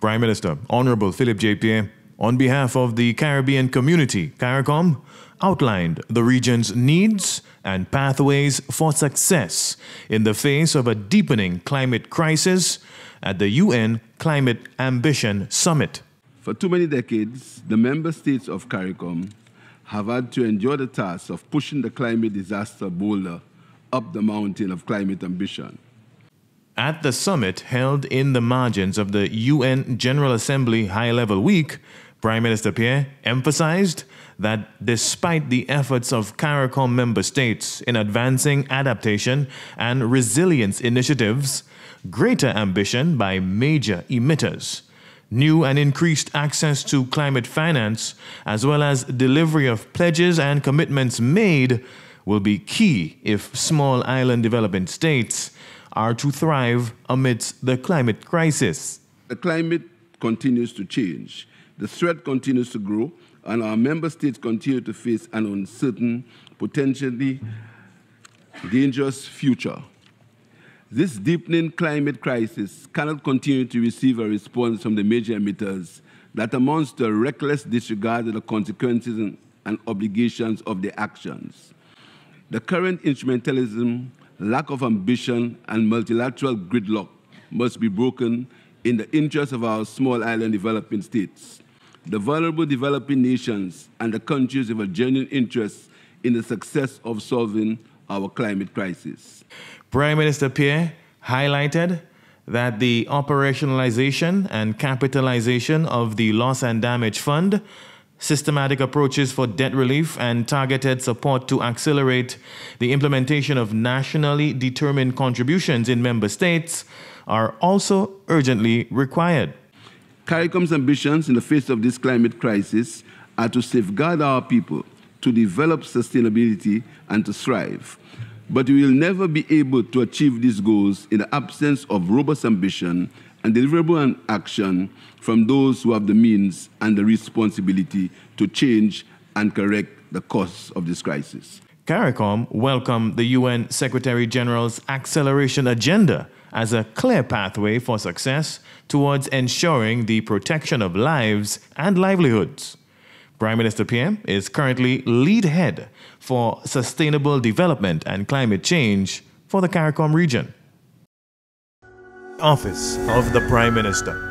Prime Minister Honorable Philip J. Pierre, on behalf of the Caribbean community, CARICOM, outlined the region's needs and pathways for success in the face of a deepening climate crisis at the UN Climate Ambition Summit. For too many decades, the member states of CARICOM have had to endure the task of pushing the climate disaster boulder up the mountain of climate ambition. At the summit held in the margins of the UN General Assembly High Level Week, Prime Minister Pierre emphasized that despite the efforts of CARICOM member states in advancing adaptation and resilience initiatives, greater ambition by major emitters, new and increased access to climate finance, as well as delivery of pledges and commitments made will be key if small island developing states are to thrive amidst the climate crisis. The climate continues to change, the threat continues to grow, and our member states continue to face an uncertain, potentially dangerous future. This deepening climate crisis cannot continue to receive a response from the major emitters that amounts to a reckless disregard of the consequences and, obligations of their actions. The current instrumentalism, lack of ambition, and multilateral gridlock must be broken in the interest of our small island developing states. The vulnerable developing nations and the countries with a genuine interest in the success of solving our climate crisis. Prime Minister Pierre highlighted that the operationalization and capitalization of the Loss and Damage Fund, systematic approaches for debt relief, and targeted support to accelerate the implementation of nationally determined contributions in member states are also urgently required. CARICOM's ambitions in the face of this climate crisis are to safeguard our people, to develop sustainability, and to thrive. But we will never be able to achieve these goals in the absence of robust ambition and deliverable action from those who have the means and the responsibility to change and correct the cause of this crisis. CARICOM welcomed the UN Secretary General's acceleration agenda as a clear pathway for success towards ensuring the protection of lives and livelihoods. Prime Minister Pierre is currently lead head for sustainable development and climate change for the CARICOM region. Office of the Prime Minister.